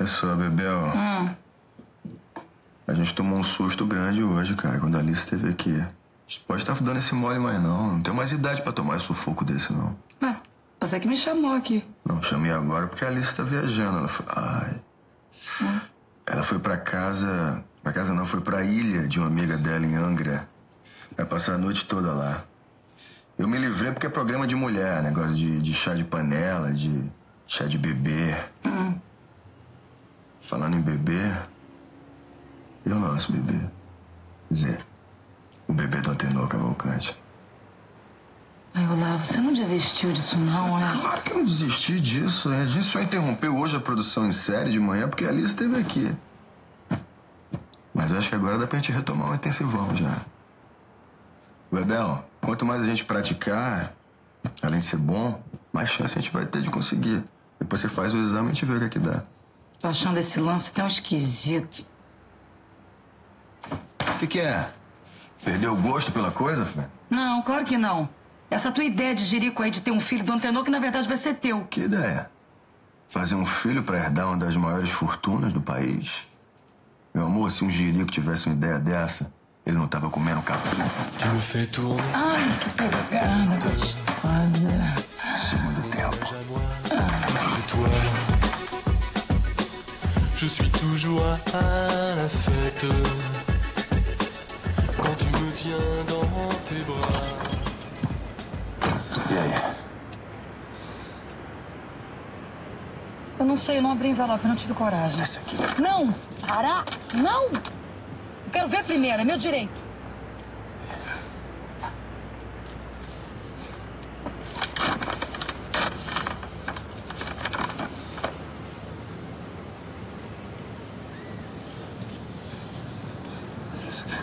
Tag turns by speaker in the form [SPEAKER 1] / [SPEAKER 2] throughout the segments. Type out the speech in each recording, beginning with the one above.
[SPEAKER 1] Olha só, Bebel.
[SPEAKER 2] Hum.
[SPEAKER 1] A gente tomou um susto grande hoje, cara, quando a Alice esteve aqui. A gente pode estar dando esse mole mais não. Não tenho mais idade pra tomar esse sufoco desse, não.
[SPEAKER 2] Ué, você que me chamou aqui.
[SPEAKER 1] Não, chamei agora porque a Alice tá viajando. Ela foi... Ai. Ela foi pra casa... Pra casa não, foi pra ilha de uma amiga dela em Angra. Vai passar a noite toda lá. Eu me livrei porque é programa de mulher, negócio de, de chá de panela, de chá de bebê. Falando em bebê, e o nosso bebê? Quer dizer, o bebê do Antenor Cavalcante.
[SPEAKER 2] Ai, Olavo, você não desistiu disso não, é?
[SPEAKER 1] Claro que eu não desisti disso. né? A gente só interrompeu hoje a produção em série de manhã porque a Alice esteve aqui. Mas eu acho que agora dá pra gente retomar um intensivão já. Bebel, quanto mais a gente praticar, além de ser bom, mais chance a gente vai ter de conseguir. Depois você faz o exame e a gente vê o que é que dá.
[SPEAKER 2] Tô achando esse lance tão esquisito.
[SPEAKER 1] O que, que é? Perdeu o gosto pela coisa, Fê?
[SPEAKER 2] Não, claro que não. Essa tua ideia de jirico aí de ter um filho do Antenor que na verdade vai ser teu.
[SPEAKER 1] Que ideia? Fazer um filho pra herdar uma das maiores fortunas do país? Meu amor, se um jirico tivesse uma ideia dessa, ele não tava comendo capim.
[SPEAKER 2] Ai, que pegada gostosa.
[SPEAKER 3] Je suis toujours à la fête. Quand tu me tiens dans tes bras.
[SPEAKER 1] E aí?
[SPEAKER 2] Eu não sei, eu não abri envelope, eu não tive coragem.
[SPEAKER 1] Esse aqui.
[SPEAKER 2] Não! Para! Não! Eu quero ver primeiro, é meu direito.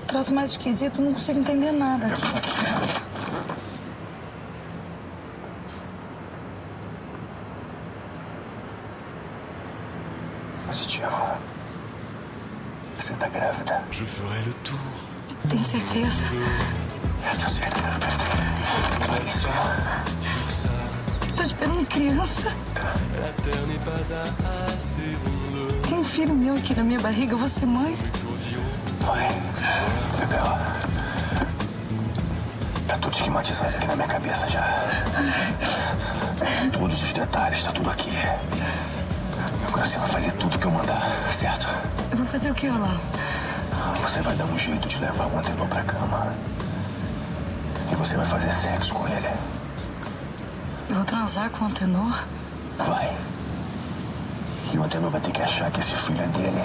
[SPEAKER 2] Troço mais esquisito, não consigo entender nada.
[SPEAKER 1] Positivo. Você tá grávida?
[SPEAKER 3] Je ferai le tour.
[SPEAKER 2] Tem certeza?
[SPEAKER 1] Eu tenho certeza. Olha só.
[SPEAKER 2] Tô esperando criança. Tem um filho meu aqui na minha barriga, eu vou ser mãe.
[SPEAKER 1] Vai. Tudo esquematizado aqui na minha cabeça já. Todos os detalhes, tá tudo aqui. Agora você vai fazer tudo que eu mandar, certo?
[SPEAKER 2] Eu vou fazer o que, Olavo?
[SPEAKER 1] Você vai dar um jeito de levar o antenor pra cama. E você vai fazer sexo com ele.
[SPEAKER 2] Eu vou transar com o Antenor?
[SPEAKER 1] Vai. E o antenor vai ter que achar que esse filho é dele.